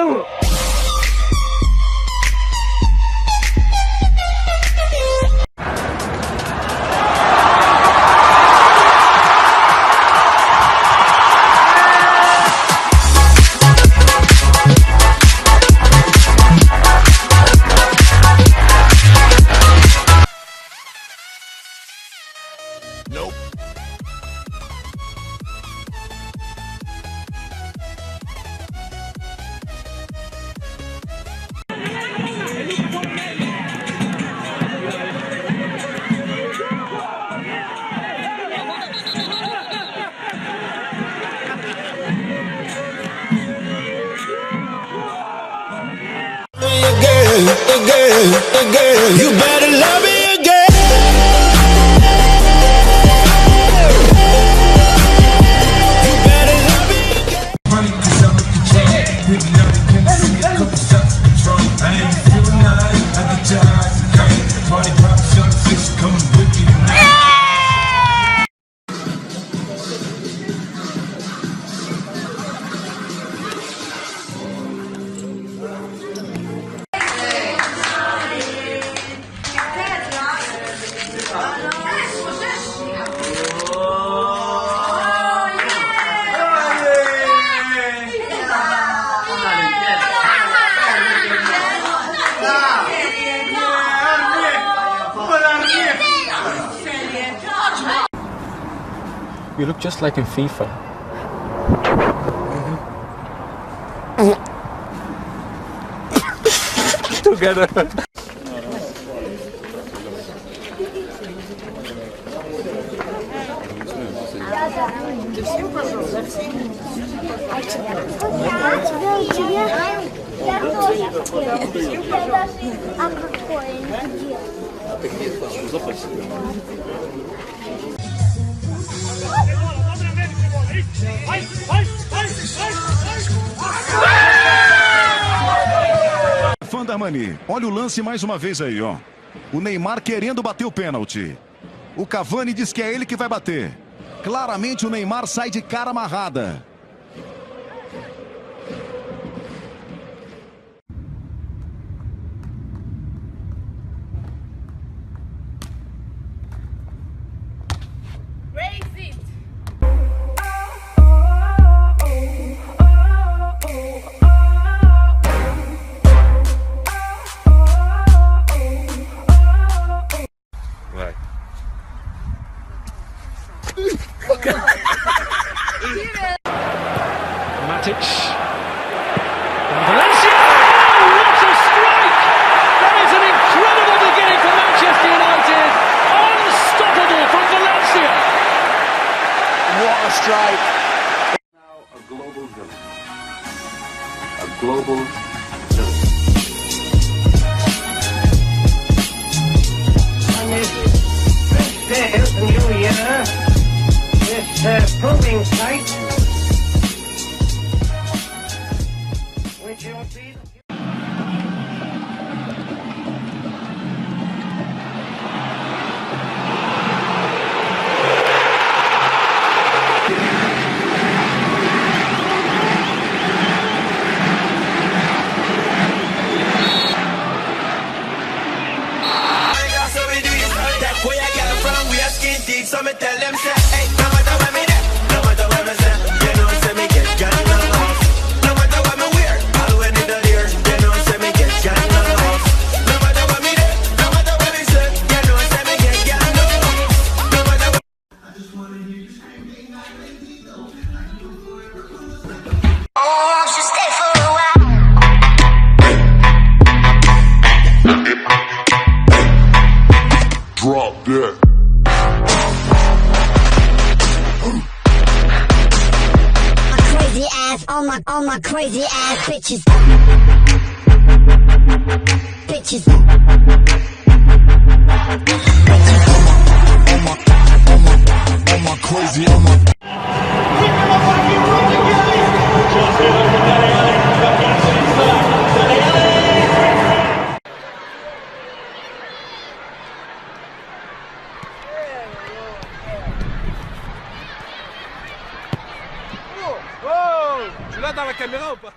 esquilo. Again, again. You better love me You look just like in FIFA. Together. I'm recording. Fã da Mani, olha o lance mais uma vez aí, ó. O Neymar querendo bater o pênalti. O Cavani diz que é ele que vai bater. Claramente o Neymar sai de cara amarrada. Matic. And Valencia! Oh, what a strike! That is an incredible beginning for Manchester United. Unstoppable from Valencia. What a strike. Now a global villain. A global all my, all my crazy ass bitches. Bitches. On my all crazy, on my. là dans la caméra ou pas?